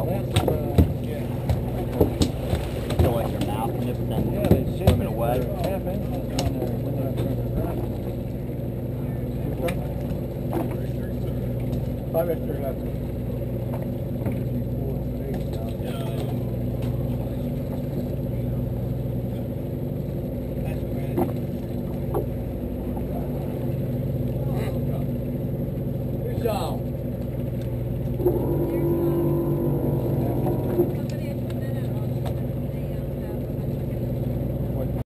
about one. Yeah. Feel like your mouth and everything yeah, they swimming away. Five extra glasses. Good job.